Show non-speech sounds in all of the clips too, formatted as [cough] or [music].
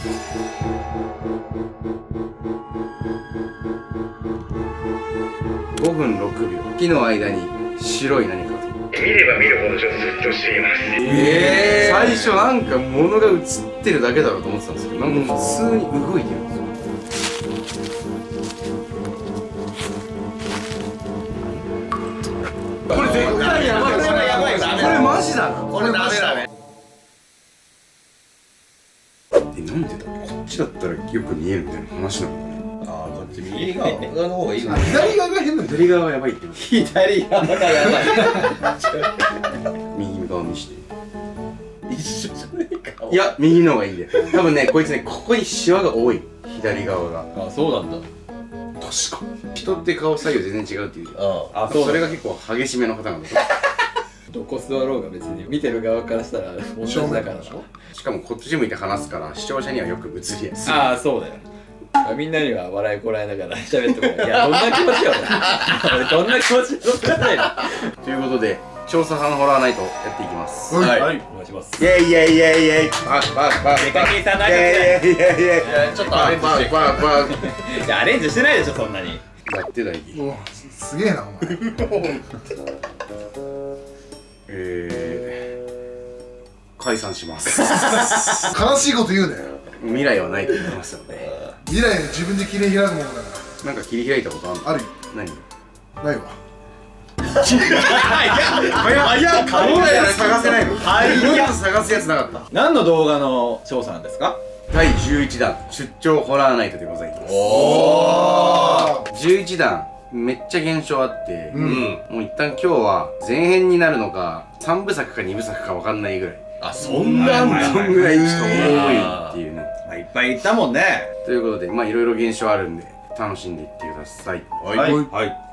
5分6秒。木の間に白い何かと。見れば見るほどちょっとずっとしています。えー、最初なんか物が映ってるだけだろうと思ってたんですけどなんか普通に動いてるえなんでだこっちだったらよく見えるみたいな話なのかね。ああこっち右側の方がいい。かな左側が変なんだよ左側がやばいって左側がやばい右側見して。一緒じゃねえか。いや右の方がいいんだよ。多分ねこいつねここにシワが多い。左側が。あそうなんだ。確か。に人って顔左右全然違うっていう。ああそれが結構激しめの方なんだどこ座ろうが別に見てる側からしたら同じだからな。しかもこっち向いて話すから視聴者にはよく映りやすい。ああそうだよ。みんなには笑いこらえながら [laughs] 喋ってもいやどんな気持ちよ。俺どんな気持ちないのということで調査班ホラーナイトやっていきます。はい。はい。お願いします。イェイイェイイェイイェイ。バッバッバッデカキンさんのイェイイェイイェイイェイいやちょっとアレンジしてバッバッバッいやアレンジしてないでしょそんなに。やってない。すげえなお前 [laughs] えー、解散します。悲しいこと言うね未来はないと思いますので未来自分で切り開くものだかなんか切り開いたことあるの？らあるよ。何？ないわ。いや顔が探せないのはい探すやつなかっ。た何の動画の調査なんですか第11弾出張ホラーナイトでございますあ11弾めっちゃ現象あって、うん。もう一旦今日は前編になるのか3部作か2部作か分かんないぐらい。あそんなそんぐらいちょっと多いっていうね。まあいっぱいいったもんね。ということでまあいろいろ現象あるんで楽しんでいってください。はい。はい。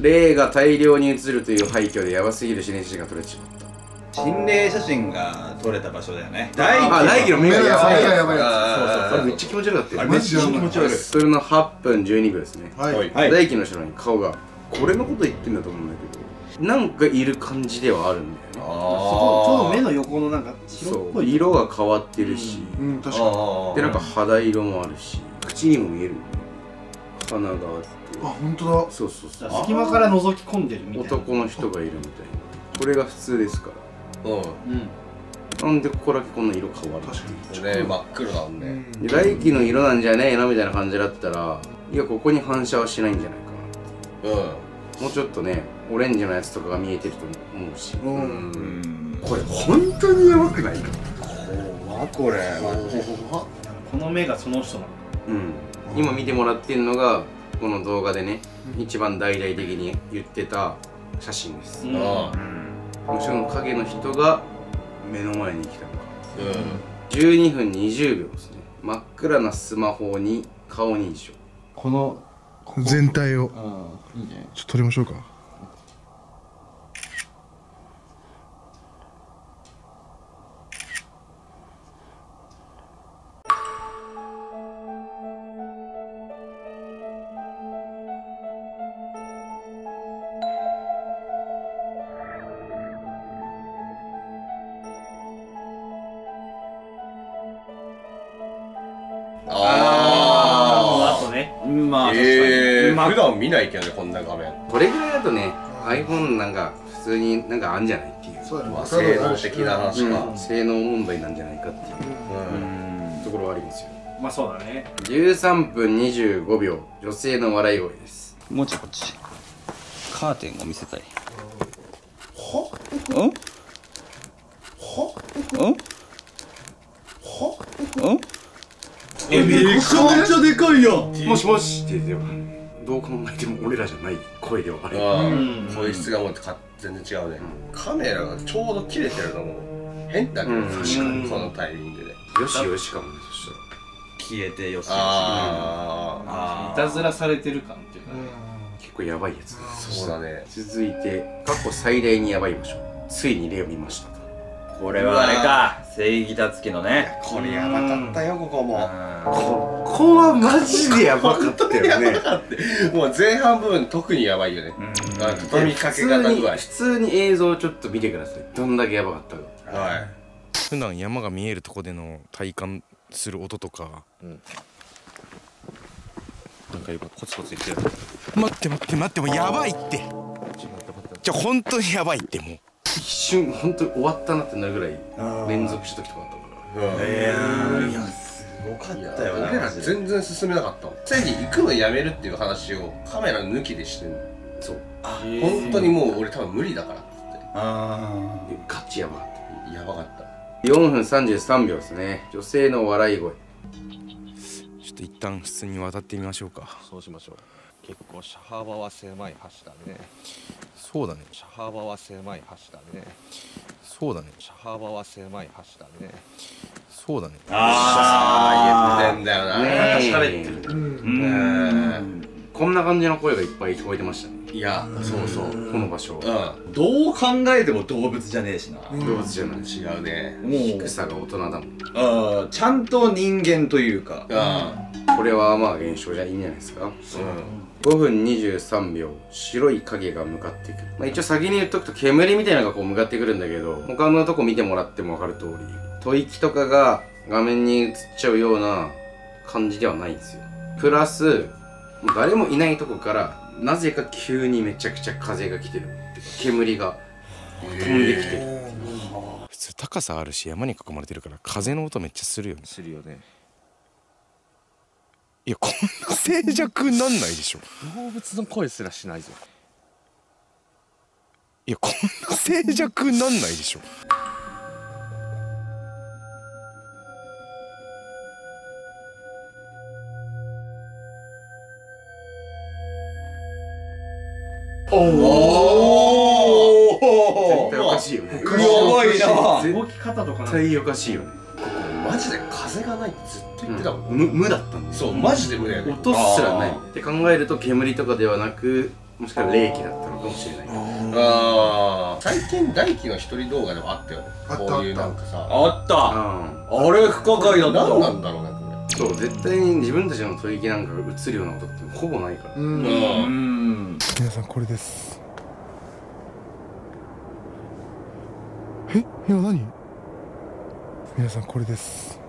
霊が大量に映るという廃墟でヤバすぎる死ね死が撮れてしまった心霊写真が撮れた場所だよねあ来期の目がやばいやつ目がやばいやあれめっちゃ気持ち悪かったよあれめっちゃ気持ち悪いそれの8分12秒ですねはいはい大輝の後ろに顔がこれのこと言ってんだと思うんだけどなんかいる感じではあるんだよねあちょうど目の横のなんか白っそうぽい色が変わってるし、うん確かにでなんか肌色もあるし口にも見えるんだよ鼻があってあ本当だそうそうそう隙間から覗き込んでるみたいな男の人がいるみたいなこれが普通ですかうんうん。らなんでここだけこんな色変わる確かに。ね真っ黒だもんね。うん。で来季の色なんじゃねえの？みたいな感じだったらいやここに反射はしないんじゃないかうん。なもうちょっとねオレンジのやつとかが見えてると思うし。ううん。んこれ本当にやばくないか？怖これ。この目がその人なの。うん。今見てもらってるのがこの動画でね一番大々的に言ってた写真です。うん。あ後ろの影の人が目の前に来たのか。うん。12分20秒ですね。真っ暗なスマホに顔認証。この全体を。うん。いいね。ちょっと撮りましょうかあ確かに、普段見ないけどねこんな画面。これぐらいだとね iPhone なんか普通になんかあんじゃないっていう。そうだね。まあ性能的な話か。うん。性能問題なんじゃないかっていう。うん。ところはありますよ。まあそうだね。13分25秒。女性の笑い声です。もうちょいこっち。カーテンを見せたい。は？うん？は？うん？うん？えめちゃめちゃでかいやん。もしもし。ってではどう考えても俺らじゃない声ではあるうん。声質がもうか全然違うね。カメラがちょうど切れてるのも変だけどうん。確かにこのタイミングで。よしよしかもねそしたら。消えてよしああいたずらされてる感っていうかね。結構やばいやつあそうだね。続いて過去最大にやばい場所。ついに例を見ました。とこれはあれか。正義たつきのね。これやばかったよここも。ここはマジでやばかったよね。もう前半部分特にやばいよね。あ畳みかけ方具合。普通に映像をちょっと見てください。どんだけやばかったか。はい。普段山が見えるとこでの体感する音とか。なんか今コツコツ言ってる。待って待って待ってもうやばいって。じゃ本当にやばいってもう一瞬本当に終わったなってなるぐらい連続した時とかあったから。えいやすごかったよ俺ら全然進めなかった。もんついに行くのやめるっていう話をカメラ抜きでしてんの。そう。本当にもう俺多分無理だからって。あガチやばかって。やばかった。た4分33秒ですね。女性の笑い声。ちょっと一旦普通に渡ってみましょうか。そうしましょう結構車幅は狭い橋だね。そうだね。車幅は狭い橋だね。そうだね。車幅は狭い橋だね。そうだね。ああ言ってんだよな。喋ってる。うん。こんな感じの声がいっぱい聞こえてましたね。いやそうそう。この場所うどう考えても動物じゃねえしな。動物じゃない。ん違うね。もう草が大人だもん。あーちゃんと人間というか。うん。これはまあ現象じゃいいんじゃないですか5分23秒白い影が向かってく。る、まあ、一応先に言っとくと煙みたいなのがこう向かってくるんだけど他のとこ見てもらっても分かる通り吐息とかが画面に映っちゃうような感じではないんですよ。プラス誰もいないとこからなぜか急にめちゃくちゃ風が来てる煙が飛んできてる。普通高さあるし山に囲まれてるから風の音めっちゃするよね。するよねいやこんな静寂なんないでしょ。動物の声すらしないぞ。いやこんな静寂なんないでしょ。お絶対おかしいよね。やばいな絶動き方とかなんか。対おかしいよね。マジで風がないってずっと言ってたもん。無無だったんですそうマジで無理だよね。音すらない。って考えると煙とかではなくもしかしたら冷気だったのかもしれない。あー。最近大輝の一人動画でもあったよね。あったこういうなんかさ。あった。ああれ不可解だった。何なんだろうねこあそう絶対に自分たちの吐息なんかが映るような音ってほぼないから、うん。れうん。皆さんこれです。え？今何？皆さんこれです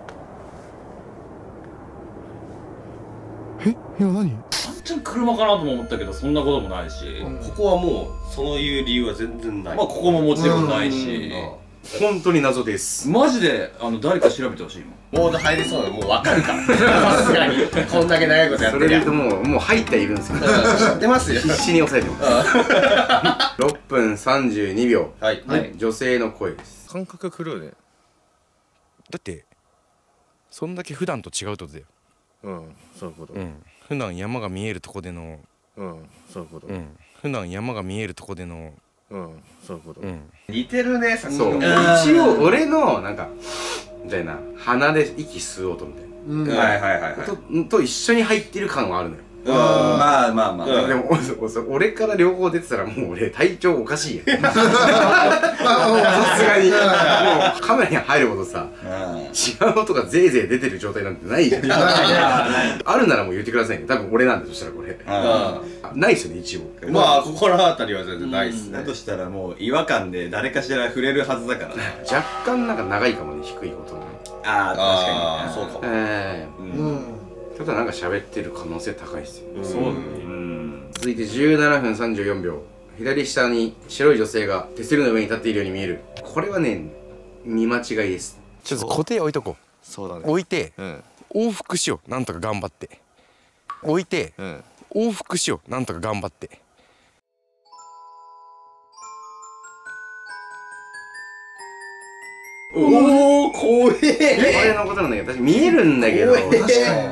え今何？ワンチャン車かなとも思ったけどそんなこともないし。ここはもうそういう理由は全然ない。まあここももちろんないし。本当に謎です。マジであの誰か調べてほしいもん。モード入りそうなのもう分かるか。らさすがに。こんだけ長いことやっそてるやんれで言うともうもう入ってはいるんですけど。知ってますよ。必死に抑えてます。6分32秒。はい。はい。女性の声です。感覚狂うね。だってそんだけ普段と違うってことだようんそういうこと。うん。普段山が見えるとこでのうんそういうこと。うん。普段山が見えるとこでのうんそういうこと。うん。似てるねさっきそう。の一応俺のなんかみたいな鼻で息吸う音みたいうん。はいはいはいはい。なとと一緒に入ってる感はあるのようん。まあまあまあ。うん。でも俺から両方出てたらもう俺体調おかしいよさすがに。もうカメラに入るほどさうん。違う音がぜいぜい出てる状態なんてないじゃん。あるならもう言ってくださいね。多分俺なんだとしたらこれ。ないっすよね一応。んまあ心当たりは全然ないっすね。だとしたらもう違和感で誰かしら触れるはずだから。ね若干なんか長いかもね低い音がああああ確かにそうかも。ええううんんってことはなんか喋ってる可能性高いっすよそううん。続いて17分34秒。左下に白い女性が手すりの上に立っているように見える。これはね見間違いです。ちょっと固定置いとこそうだね。う置いてうん。往復しよう。なんとか頑張って。置いてうん。往復しよう。なんとか頑張っておお怖こえれのことなんだけど私見えるんだけど確か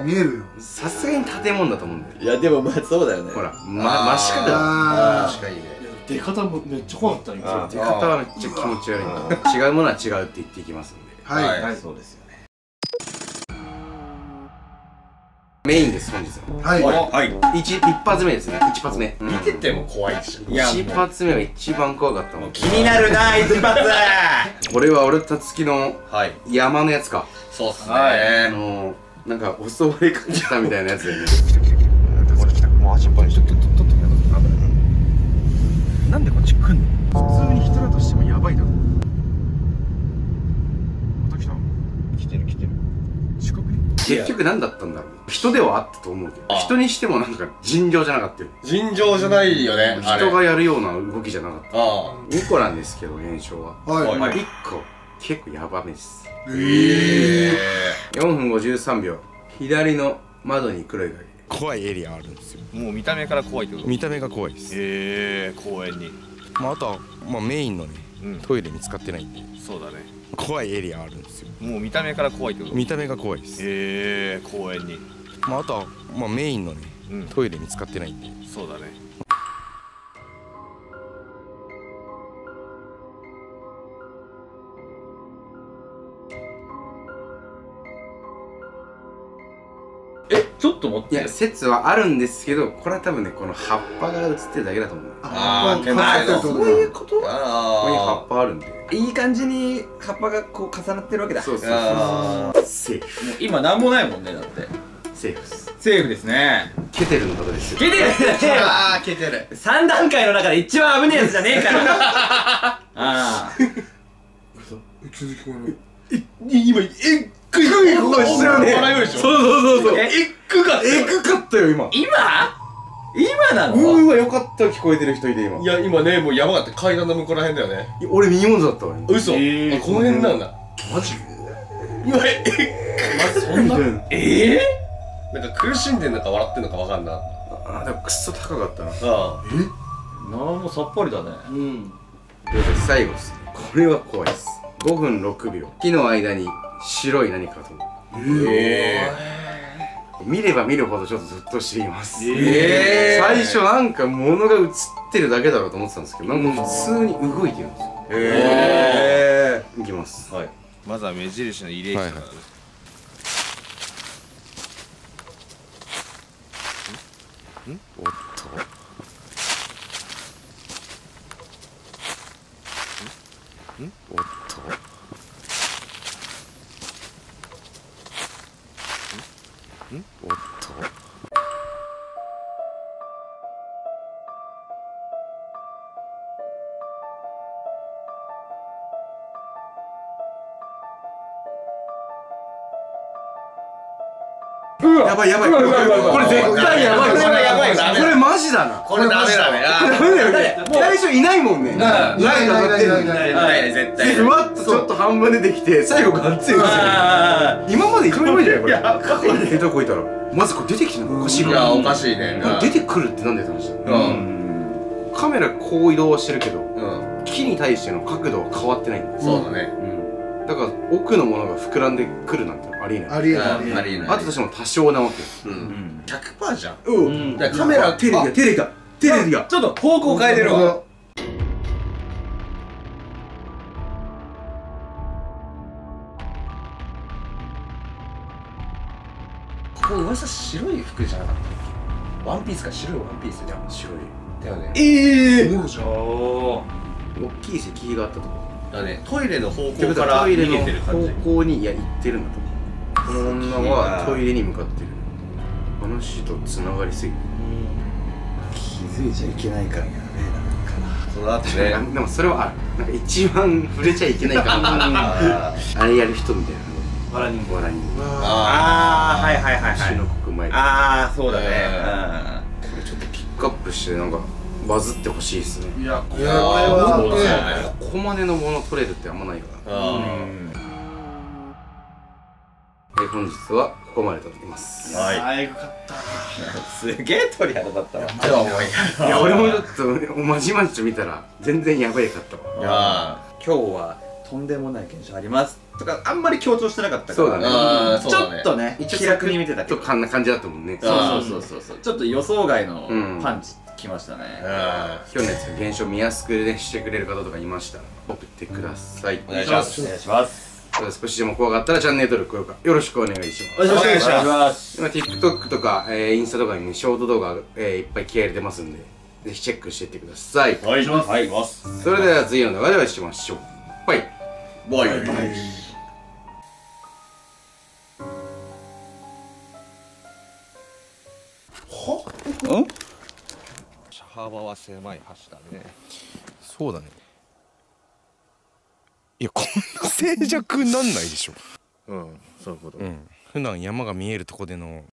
に見えるよ。さすがに建物だと思うんだよいやでもまあそうだよね。ほら、ま、真四角だあ確かにね出方もめっちゃ怖かった今出方はめっちゃ気持ち悪い。違うものは違うって言っていきますんで。あはい。はいそうですよねメインです本日のはい。はい。一一発目ですね。一発目、見てても怖いでしょいや一発目が一番怖かったもん。気になるな一発。[laughs] これは俺たつきのはい。山のやつか。そうっすあねのー、なんか襲われかけたみたいなやつだよね。もう足っぱにしとっとっとっとなんでこっち来んの？普通に人だとしてもやばいだろ結局何だったんだろう人ではあったと思うけど人にしてもなんか尋常じゃなかったよ尋常じゃないよね人がやるような動きじゃなかった。あ2個なんですけど現象は。はい。はい。1個結構ヤバめです。え4分53秒。左の窓に黒い影。怖いエリアあるんですよ。もう見た目から怖いってこと？見た目が怖いです、へえ公園に。まあ、あとは、まあ、メインのねうん。トイレ見つかってないんで。そうだね。怖いエリアあるんですよ。もう見た目から怖いってこと？見た目が怖いです、へえ公園にまあ、あとは、まあ、メインのねうん。トイレ見つかってないんで。そうだね。えちょっと待って。いや説はあるんですけどこれは多分ねこの葉っぱが映ってるだけだと思う。あー変わってるってことだそういうこと？ここに葉あっぱあるんで。いい感じに葉っぱがこう重なってるわけだ。そうそうそうあセー。フもう今なんもないもんねだってセーフです。セーフですね。ケテルのことですよ。ケテルあー、消えてる3段階の中で一番危ねえやつじゃねえから。[laughs] ああ。続きこれ今、えっくいここしてるね笑いよりでしょ？そうそうそうそう。ええっくかったよえぐかったよ今。今？今なの？うーわよかった聞こえてる人いて今。いや、今ね、もうやばかった。階段の向こうらへんだよね。俺ミニモンズだったわ今嘘、えこの辺なんだ。マジ今、えそんな？うん。ええなんか苦しんでんのか笑ってんのかわかんな。ああでもくっそ高かったな。あ。なんもさっぱりだね。うん。ということで最後です。これは怖いです。5分6秒。木の間に白い何かと。え見れば見るほどちょっとずっとしています。えー。最初なんか物が映ってるだけだろうと思ってたんですけどなんか普通に動いてるんですよ。えいきます。はい。まずは目印の慰霊碑から、はいはいおっと？おっと？おっばいやばい。これこれ絶対やばい。これはやばい。なこれマジだな。これダメだね。あダメだよね。[laughs] 最初いないもんね。なないかないないない。ね、絶対。ふわっとちょっと半分出てきて最後ガッツリあ今まで一番やばいじゃないこれ下手こいたらまずこれ出てきてるの？おかしいいや、おかしいね。これ出てくるってなんだうん。カメラこう移動はしてるけどうん。木に対しての角度は変わってない。そうだね。うん。だから奥のものが膨らんでくるなんてありえないありえないありえないありえない。あととしても多少なわけようん。100%じゃん。うん。だからカメラ、テレビがテレビがテレビがちょっと方向変えてるわ。ここ噂白い服じゃなかったっけ？ワンピースか白いワンピース。じゃん。白い。だよね。ええそうじゃ大きい石碑があったとこ。だね、トイレの方向から逃はトイレのげてる感じ。方向にいや行ってるんだと思うこの女はトイレに向かってる。話とつながりすぎ。る気づいちゃいけない感やべその後あね。でもそれはある。なんか一番触れちゃいけない感がああるあれやる人みたいなわら人わら人あああはいはいはいはい。死の国前でああそうだね。うこれちょっとピックアップしてなんかバズってほしいですね。いや、これは。ここまでのもの取れるってあんまないから。あえ本日はここまでとなります。はい。あーエグかった。すげえ鳥肌立ったわ。いい。いや俺もちょっとまじまじと見たら全然やばいかったわ。いや今日はとんでもない現象あります。とかあんまり強調してなかったから。そうだね。あーそうちょっとね気楽に見てたけど。ちょっとこんな感じだったもんね。そうそうそうそう。そうちょっと予想外のうん。パンチきましたね、ー。今日のやつ現象見やすくねしてくれる方とかいましたら送ってください。お願いします。お願いします少しでも怖かったらチャンネル登録高評価よろしくお願いします。お願いします。ます。今 TikTok とか、えー、インスタとかにショート動画、えー、いっぱい気合い入れてますんでぜひチェックしていってください。はい。はい。それでは次の動画でお会いしましょう。バイ。バイ。車幅は狭い橋だね。そうだねいやこんな [laughs] 静寂なんないでしょ。うんそういうこと、うん。普段山が見えるとこでの